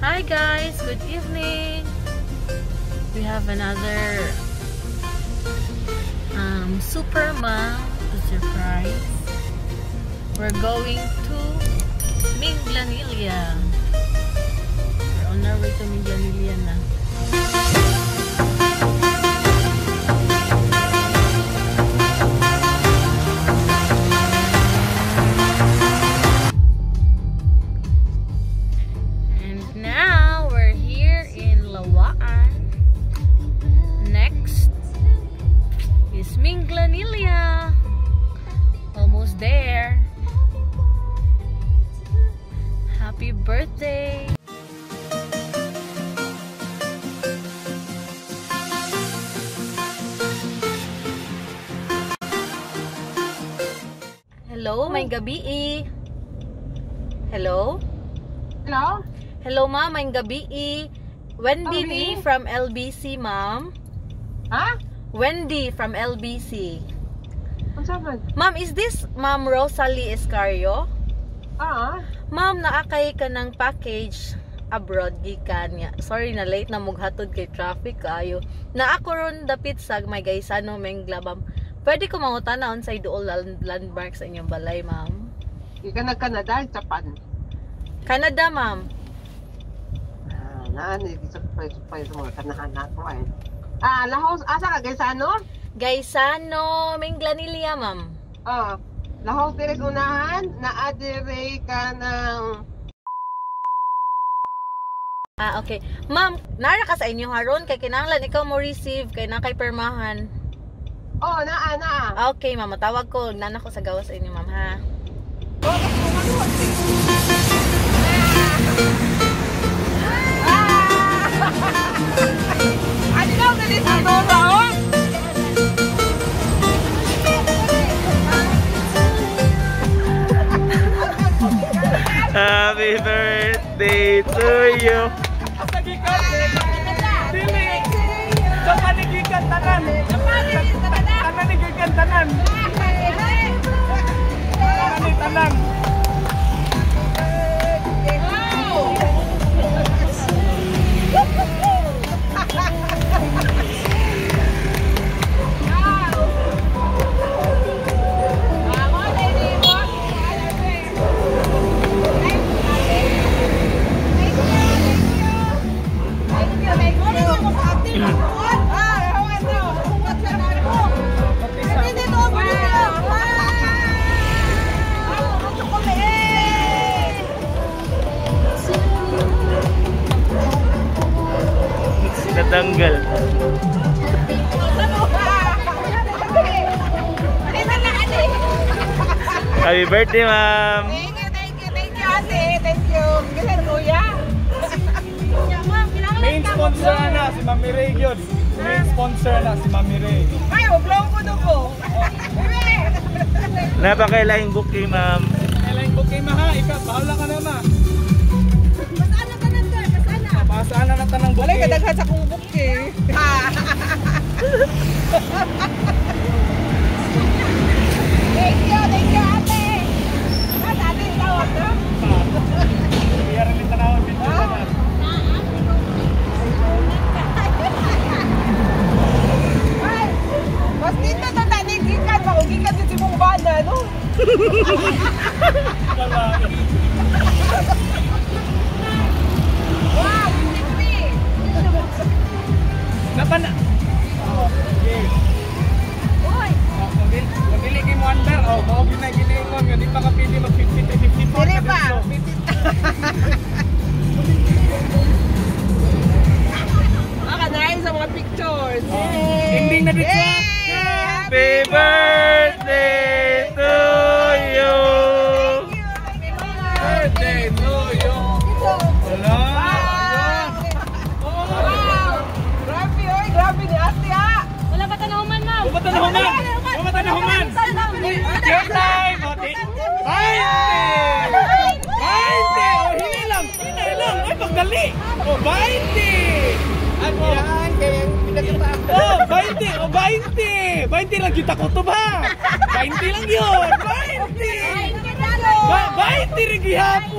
Hi guys, good evening. We have another um, super mom surprise. We're going to Minglanilla. We're on our way to Minglanilla na. Hello, may gabi eh. Hello? Hello? Hello ma'am, may gabi eh. Wendy really? from LBC ma'am. Ha? Wendy from LBC. Ang sabi? Ma'am, is this Ma'am Rosalie Escario? Ah, Ma'am, naakay ka ng package abroad gikan niya. Sorry na late na mughatod kay traffic kayo. Na ako ron dapit sa may gaysano menglabam. Pwede ko mangutana on sa duol land- landmark sa inyong balay, ma'am. di ka nag-Canada, Japan. Canada, ma'am. Ah, naan, hindi sa sa mga kanahan nato ay. Ah, lahos, asa ka guys, ano? Gaysano, Menglanilia, ma'am. Ah, lahos direct unahan, na-adire ka ng... Ah, okay. Ma'am, nara ka sa inyo haron kay kinahanglan ikaw mo receive kay na kay permahan. Oh, naa, naa. Okay, ma'am. Matawag ko. Nana ko sa gawas sa inyo, ma'am, ha? Oh, kumaluwag. Ah! Ano daw? Happy birthday to you. Natanggal. Happy birthday, ma'am. Thank you, thank you, thank you, ate. Thank you. Ganun, kuya. Main sponsor na si Mami Ray yun. Main sponsor na si Mami Ray. Ay, wablaw ko doon ko. Napakailaing booking, ma'am. Kailan ko kay Maha, ikaw, bahala ka na ma. Kadaghan sa kong buki. Thank you, thank you, ate. At ate, tawag na. Kaya rin yung tanawag din na. Ay, mas dito na tanigikan. Makugikan din si mong bana, no? Napana. Okay. Uy, Oh, dili kay mo under, oh, mao gina giningon nga di pa ka pili mag 50 to 54 dili ka pa. dito. Maka na sa mga pictures. Ending na dito. Happy birthday Bumata na human. Bumata na human. Your time. oh, di- 20. 20. Oh, hinay lang. Hinay lang. Ay, pagdali. Oh, 20. Ano yan? Kaya pinakita Oh, 20. Oh, 20. 20 lang kita ko to ba? 20 lang yun. 20. Ba 20 rin gihapon.